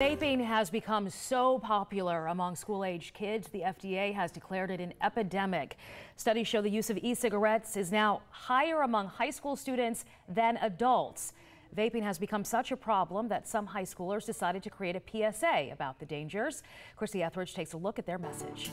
Vaping has become so popular among school-age kids, the FDA has declared it an epidemic. Studies show the use of e-cigarettes is now higher among high school students than adults. Vaping has become such a problem that some high schoolers decided to create a PSA about the dangers. Chrissy Etheridge takes a look at their message.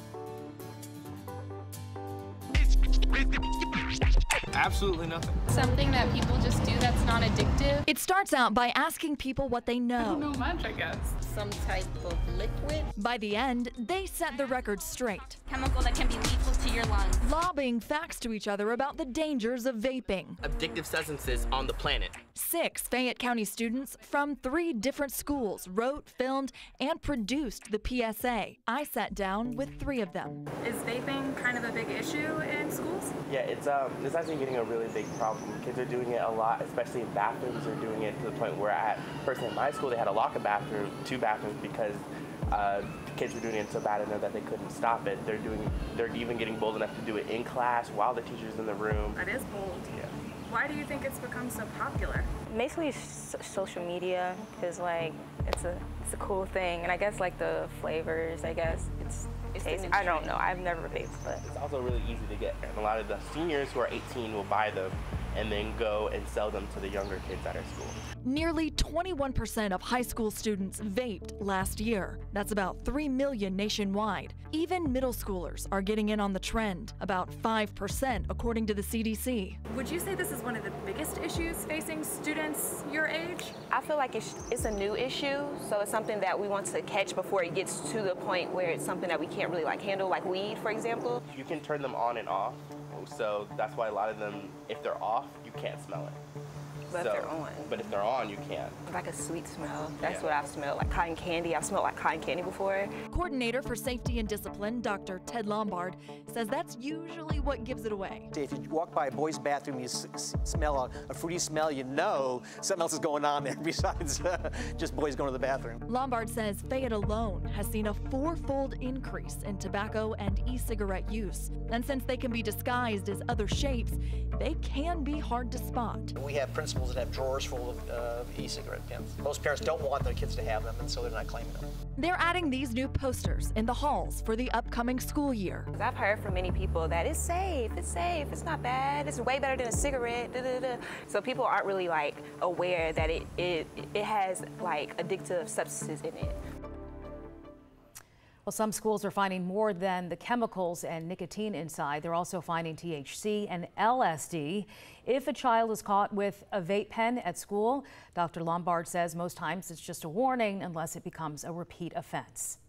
Absolutely nothing. Something that people just do that's not addictive. It starts out by asking people what they I know. don't know much, I guess. some type of liquid. By the end, they set the record straight, chemical that can be lethal to your lungs. lobbing facts to each other about the dangers of vaping. addictive substances on the planet. Six Fayette County students from three different schools wrote, filmed, and produced the PSA. I sat down with three of them. Is vaping kind of a big issue in schools? Yeah, it's um, it's actually getting a really big problem. Kids are doing it a lot, especially in bathrooms. They're doing it to the point where at personally in my school they had to lock a bathroom, two bathrooms because uh, kids were doing it so bad enough that they couldn't stop it. They're doing, they're even getting bold enough to do it in class while the teacher's in the room. That is bold. Yeah. Why do you think it's become so popular? Basically, s- social media is like it's a it's a cool thing, and I guess like the flavors. I guess it's It's the I don't know. I've never vaped, but It's also really easy to get, and a lot of the seniors who are 18 will buy them and then go and sell them to the younger kids at our school. Nearly 21% of high school students vaped last year. That's about 3 million nationwide. Even middle schoolers are getting in on the trend, about 5% according to the CDC. Would you say this is one of the biggest issues facing students your age? I feel like it's it's a new issue, so it's something that we want to catch before it gets to the point where it's something that we can't really like handle, like weed, for example. You can turn them on and off, so that's why a lot of them, if they're off, you can't smell it. But if they're on. But if they're on, you can't. Like a sweet smell. That's Yeah. what I've smelled, like cotton candy. I've smelled like cotton candy before. Coordinator for Safety and Discipline, Dr. Ted Lombard, says that's usually what gives it away. If you walk by a boy's bathroom, you s- s- smell a, a fruity smell, you know something else is going on there besides uh, just boys going to the bathroom. Lombard says Fayette alone has seen a fourfold increase in tobacco and e cigarette use. And since they can be disguised as other shapes, they can be hard to spot. We have principals that have drawers full of uh, e-cigarette pins. Most parents don't want their kids to have them, and so they're not claiming them. They're adding these new posters in the halls for the upcoming school year. I've heard from many people that it's safe, it's safe, it's not bad, it's way better than a cigarette. Da, da, da. So people aren't really like aware that it, it it has like addictive substances in it. Well, some schools are finding more than the chemicals and nicotine inside. They're also finding THC and LSD. If a child is caught with a vape pen at school, Dr. Lombard says most times it's just a warning unless it becomes a repeat offense.